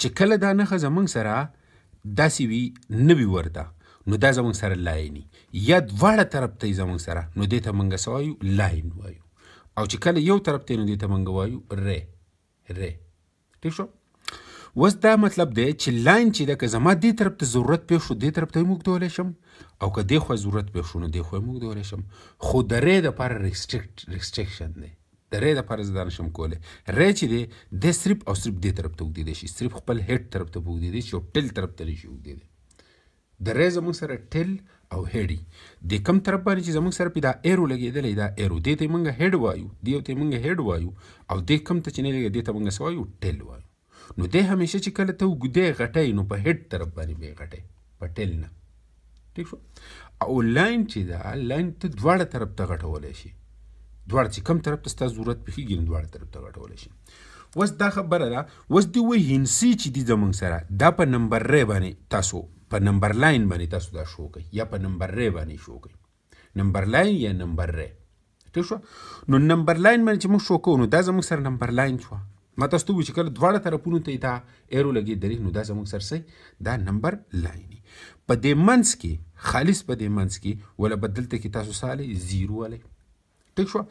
چې کله دا نښه زمونږ سره داسې وي نه وي ورته نو دا زمونږ سره لایني یا دواړه طرف ته زمونږ سره نو دې ته مونږ څه وایو لاین وایو او چې کله یو طرف ته نو دې ته مونږ وایو ری ری ټیک شو وس دا مطلب دی چې لاین چې دا که زما دې طرف ته ضرورت پېښ شو دې طرف ته موږ دولی شم او که دې خو ضرورت پېښ شو نو دې خو موږ دولی شم خو د رې د پر ریسټریکټ ریسټریکشن دی د رې د پاره زه دا نشم کولی رې چې دی د صرف او صرف دې طرف ته وګدیدې شي صرف خپل هډ طرف ته وګدیدې شي او ټل طرف ته نشي وګدیدې د رې زموږ سره ټل او هډي د کم طرف باندې چې زموږ سره پیدا ایرو لګیدلې دا ایرو دې ته موږ هډ وایو دې ته موږ هډ وایو او دې کم ته چې نه لګي دې ته موږ سوایو ټل وایو نو دی همیشه چې کله ته وګدې غټی نو په هډ طرف باندې به غټی په ټیل نه ٹھیک شو او لاین چې دا لاین ته دواړه طرف ته غټولای شي دواړه چې کم طرف ته ستا ضرورت پېښېږي نو دواړه طرف ته غټولی شي اوس دا خبره ده اوس دې وایي هنسي چې دي زمونږ سره دا په نمبر رې باندې تاسو په نمبر لاین باندې تاسو دا شو کوي یا په نمبر رې باندې شو کوي نمبر لاین یا نمبر ری ټیک شو نو نمبر لاین باندې چې موږ شو کوو نو دا زموږ سره نمبر لاین شو ما تاسو ته وویل چې کله دواړه طرفونو ته دا ایرو لګېدلی نو دا زموږ سره څه دا نمبر لاین په دې منځ کې خالص په دې منځ کې ولا بدلته کې تاسو ساله زیرو والی ټیک شو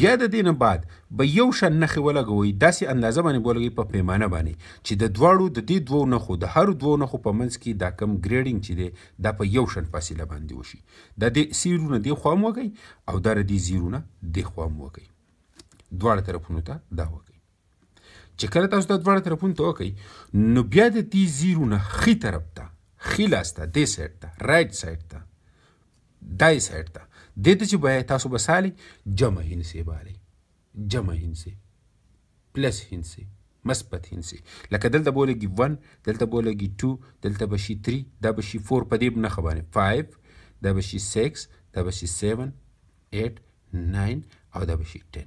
بیا د دینه بعد به یو شان نخې ولګوي داسې اندازه باندې بولګي په پیمانه باندې چې د دواړو د دې دوو نخو د هر دوو نخو په منځ کې دا کم ګریډینګ چې دی دا په یو شان فاصله باندې وشي دا د سیرونه دی خوام وګي او دا د زیرونه دی خوام وګي دواړه طرفونو ته دا وګي چې کله تاسو د دواړه طرفونو ته وکړئ نو بیا د دې زیرو نه ښي طرف ته ښي لاس ته دې سایډ ته رایټ سایډ ته دای سایډ ته دې ته چې به تاسو به سالي جمع هینسې بالي جمع هینسې پلس هینسې مثبت هینسې لکه دلته به ولګي 1 دلته به ولګي 2 دلته به شي 3 دا به شي 4 په دې نه خبرې 5 دا به شي 6 دا به شي 7 8 9 او دا به شي 10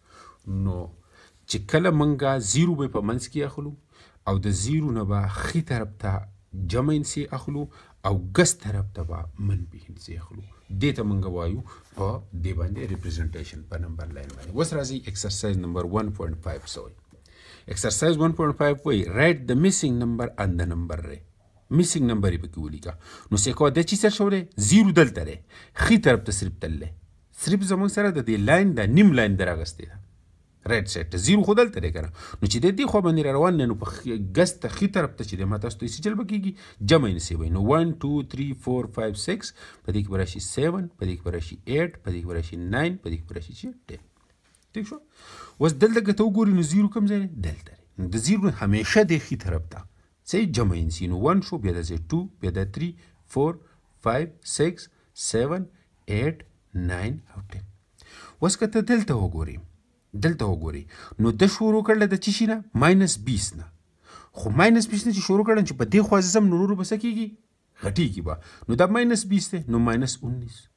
نو چې کله منګه زیرو به په منځ کې اخلو او د زیرو نه به خي طرف ته جمع انسي اخلو او ګس طرف ته به منفي انسي اخلو دې ته منګه وایو په دې باندې ریپرزنټیشن په نمبر لاین باندې اوس راځي ایکسرسایز نمبر 1.5 سوی ایکسرسایز 1.5 وایي رائټ د میسینګ نمبر اند د نمبر ری میسینګ نمبر یې پکې ولیکه نو سیکوا د چی سر شوله زیرو دلته دی خي طرف ته صرف تللی صرف زموږ سره د دې لاین د نیم لاین دراغستې ده ریډ سیټ ته زیرو خو دلته دی کنه نو چې د دې خو باندې را روان دی نو په ګس ته خي طرف ته چې د ماته ستوي سجل بکیږي جمع یې نسی وای نو 1 2 3 4 5 6 په دې کې براشي 7 په دې کې براشي 8 په دې کې براشي 9 په دې کې براشي چې 10 ٹھیک شو اوس دلته که ته وګورې نو زیرو کوم ځای دلته نو د زیرو همیشه د خي طرف ته څۍ جمع انسي نو ون شو بیا دا څۍ ټو بیا دا تري فور فایو سکس سیون ایټ ناین او ټین اوس که ته دلته وګورې دلته وګورې نو د شروع کړل د چی نه ماینس 20 نه خو ماینس 20 نه چې شروع کړم چې په دې خوا زم نورو بس کېږي غټېږي به نو دا ماینس 20 دی نو ماینس 19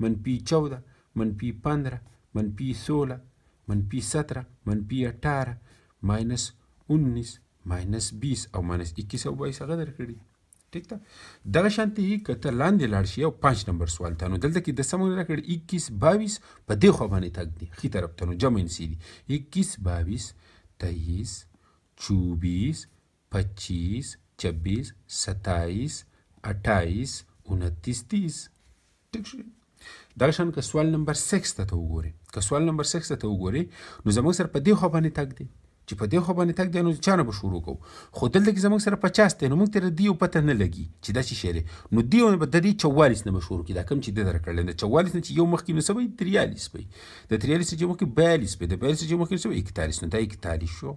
منفي چوده، منفي پندره، منفي سوله، منفي ستره، منفي اټاره، ماینس انیس، ماینس بیس او ماینس اکیس او بایس هغه درکړي ٹھیک ده دغه شانتي کته لاندې لاړ شي او 5 نمبر سوال ته نو دلته کې د سمون راکړ 21 22 په دې خو باندې تک دي خي طرف ته نو جمع انسي دي 21 22 23 24 پچیس، چبیس، ستایس، اټایس، انتیس، تیس. ټیک شو دغه شان که سوال نمبر 6 ته ته وګوري که سوال نمبر 6 ته ته وګوري نو زموږ سره په دې خو باندې تک دی چې په دې خو باندې تک دی نو چا نه به شروع کوو خو دلته کې زموږ سره 50 دی نو موږ تر دې یو پته نه لګي چې دا څه شی دی نو دې نه به د دې 44 نه به شروع کړي دا کم چې د درکړل نه 44 نه چې یو مخکې نو سوي 43 به د 43 چې مخکې 42 به د 42 چې مخکې سوي 41 نو دا 41 شو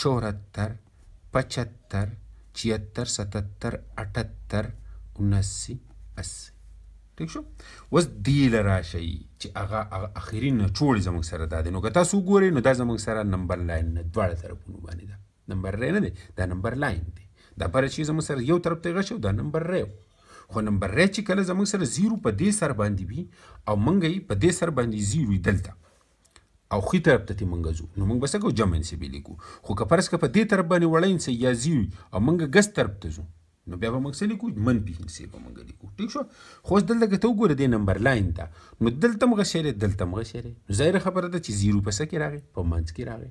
چورتر، پچهتر، چیهتر، ستتر، اټهتر، انسی، اسی. ټیک شو اوس دی لراشئ چې هغه هغه اخیری نچوړ زموږ سره دا دی نو که تاسو وګورئ نو دا زموږ سره نمبر لاین نه دواړه طرفونو باندې ده نمبر ری نه دی دا نمبر لاین دی دا پر چې زموږ سره یو طرف ته غشو دا نمبر ری خو نمبر ری چې کله زموږ سره زیرو په دې سر باندې وي او منګي په دې سر باندې زیرو دلته او خي طرف ته تی منګه ځو نو منګ به سګو جمع انسبی لیکو خو که فرض که په دې طرف باندې وړه انسه یا زی وي او منګه ګس طرف ته ځو نو بیا به موږ څه لیکو منفي انسه به موږ لیکو ټیک شو خو دلته که ته وګوره دې نمبر لاین ته نو دلته مغه شری دلته مغه شری نو ظاهره خبره ده چې زیرو په سکه راغی په منځ کې راغی